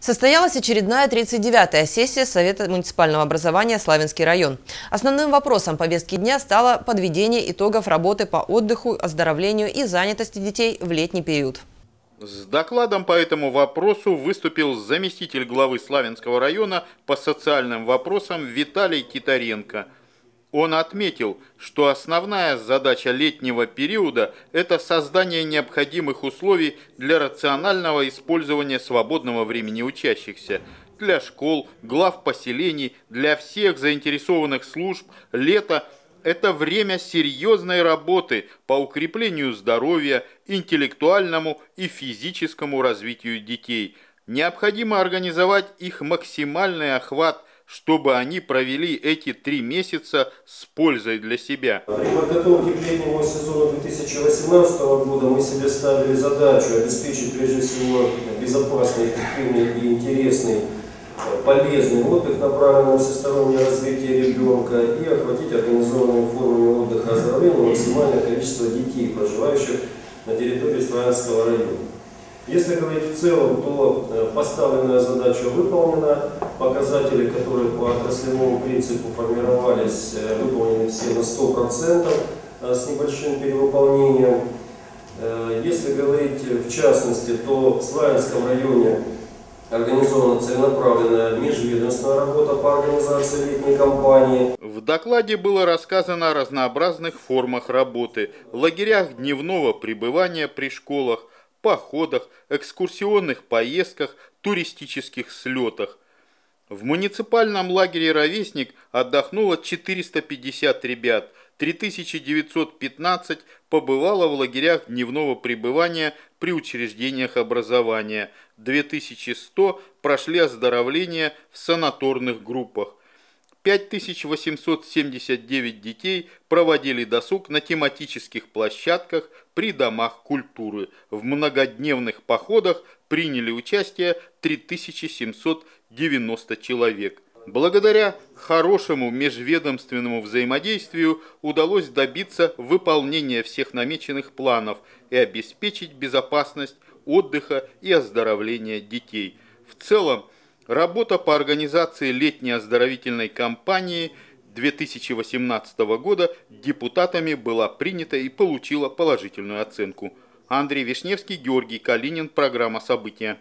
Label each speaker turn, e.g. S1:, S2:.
S1: Состоялась очередная 39-я сессия Совета муниципального образования «Славянский район». Основным вопросом повестки дня стало подведение итогов работы по отдыху, оздоровлению и занятости детей в летний период.
S2: С докладом по этому вопросу выступил заместитель главы Славянского района по социальным вопросам Виталий Титаренко – он отметил, что основная задача летнего периода – это создание необходимых условий для рационального использования свободного времени учащихся. Для школ, глав поселений, для всех заинтересованных служб лето – это время серьезной работы по укреплению здоровья, интеллектуальному и физическому развитию детей. Необходимо организовать их максимальный охват чтобы они провели эти три месяца с пользой для себя.
S3: При подготовке к летнему сезону 2018 года мы себе ставили задачу обеспечить прежде всего безопасный, эффективный и интересный полезный отдых, направленный на всестороннее развитие ребенка и охватить организованными формами отдыха оздоровления максимальное количество детей, проживающих на территории Славянского района. Если говорить в целом, то э, поставленная задача выполнена, показатели, которые по отраслевому принципу формировались, э, выполнены все на 100% э, с небольшим перевыполнением. Если говорить в частности, то в Славянском районе организована целенаправленная межведомственная работа по организации летней кампании.
S2: В докладе было рассказано о разнообразных формах работы, лагерях дневного пребывания при школах, походах, экскурсионных поездках, туристических слетах. В муниципальном лагере «Ровесник» отдохнуло 450 ребят, 3915 побывало в лагерях дневного пребывания при учреждениях образования, 2100 прошли оздоровление в санаторных группах. 5879 детей проводили досуг на тематических площадках при домах культуры. В многодневных походах приняли участие 3790 человек. Благодаря хорошему межведомственному взаимодействию удалось добиться выполнения всех намеченных планов и обеспечить безопасность отдыха и оздоровления детей. В целом, Работа по организации летней оздоровительной кампании 2018 года депутатами была принята и получила положительную оценку. Андрей Вишневский, Георгий Калинин. Программа «События».